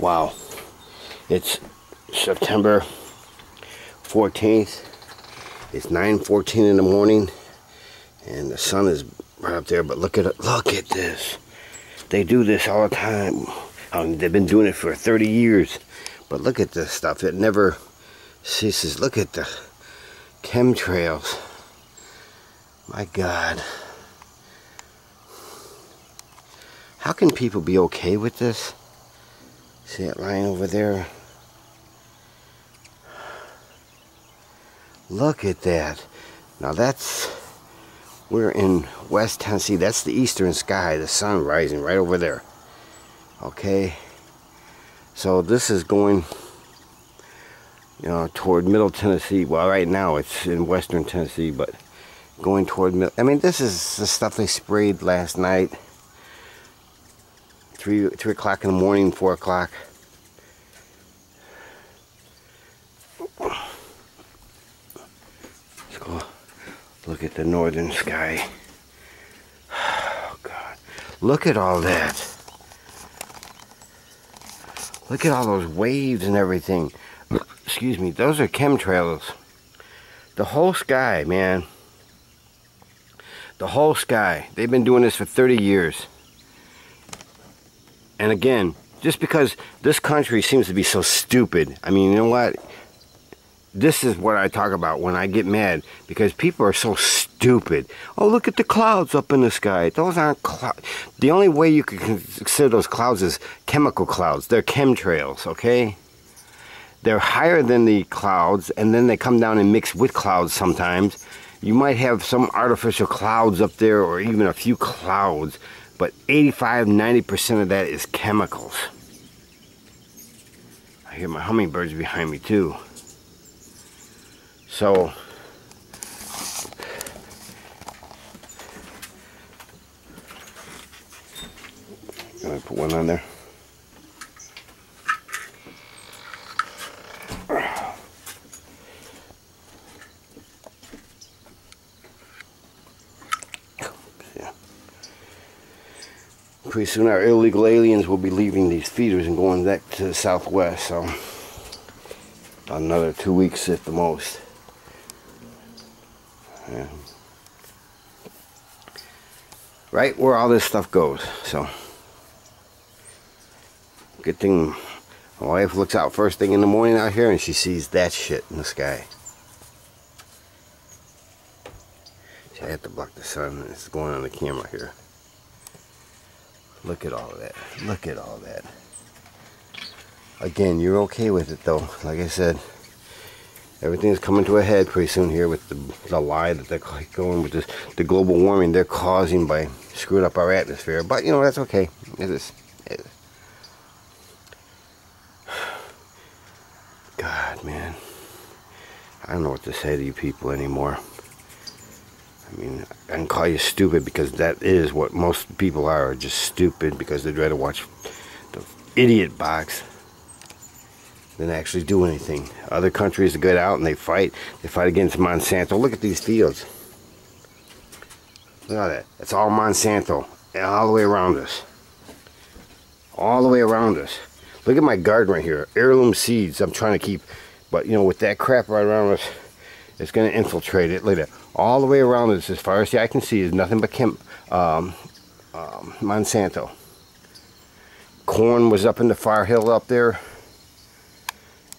Wow. It's September 14th. It's 9.14 in the morning. And the sun is right up there. But look at it. Look at this. They do this all the time. Um, they've been doing it for 30 years. But look at this stuff. It never ceases. Look at the chemtrails. My God. How can people be okay with this? See it lying over there? Look at that. Now that's, we're in West Tennessee. That's the eastern sky, the sun rising right over there. Okay. So this is going, you know, toward middle Tennessee. Well, right now it's in western Tennessee, but going toward middle. I mean, this is the stuff they sprayed last night. Three, three o'clock in the morning, four o'clock. Let's go Look at the northern sky. Oh, God. Look at all that. Look at all those waves and everything. Excuse me, those are chemtrails. The whole sky, man. The whole sky. They've been doing this for 30 years. And again, just because this country seems to be so stupid. I mean, you know what? this is what I talk about when I get mad because people are so stupid. Oh, look at the clouds up in the sky. Those aren't clouds. The only way you can consider those clouds is chemical clouds. They're chemtrails, okay? They're higher than the clouds and then they come down and mix with clouds sometimes. You might have some artificial clouds up there or even a few clouds, but 85 90% of that is chemicals. I hear my hummingbirds behind me too. So I'm gonna put one on there. Pretty soon our illegal aliens will be leaving these feeders and going back to the southwest, so another two weeks at the most. Yeah. Right where all this stuff goes. So, good thing my wife looks out first thing in the morning out here and she sees that shit in the sky. I have to block the sun. It's going on the camera here. Look at all that. Look at all that. Again, you're okay with it though. Like I said, everything's coming to a head pretty soon here with the, the lie that they're going with this the global warming they're causing by screwing up our atmosphere but you know that's okay it is, it is. god man i don't know what to say to you people anymore i mean i can call you stupid because that is what most people are just stupid because they'd rather watch the idiot box than actually do anything. Other countries get out and they fight. They fight against Monsanto. Look at these fields. Look at that. It's all Monsanto. All the way around us. All the way around us. Look at my garden right here. Heirloom seeds I'm trying to keep. But, you know, with that crap right around us, it's going to infiltrate it. later. All the way around us, as far as the eye can see, is nothing but chem, um, um, Monsanto. Corn was up in the far hill up there.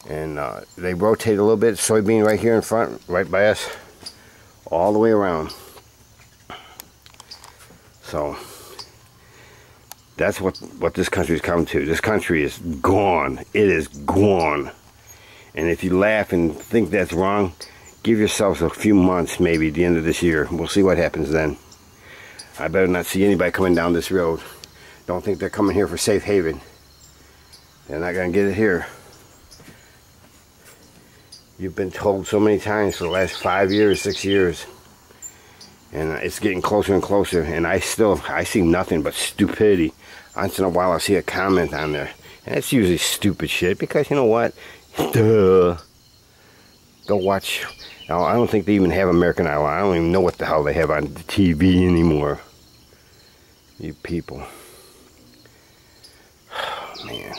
And uh, they rotate a little bit. Soybean right here in front right by us. All the way around. So that's what what this country's come to. This country is gone. It is gone. And if you laugh and think that's wrong give yourselves a few months maybe the end of this year we'll see what happens then I better not see anybody coming down this road don't think they're coming here for safe haven they're not gonna get it here You've been told so many times for the last five years, six years. And it's getting closer and closer. And I still, I see nothing but stupidity. Once in a while I see a comment on there. And it's usually stupid shit because you know what? Duh. Go watch. I don't think they even have American Idol. I don't even know what the hell they have on the TV anymore. You people. Oh, man.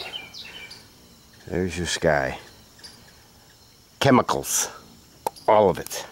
There's your sky. Chemicals. All of it.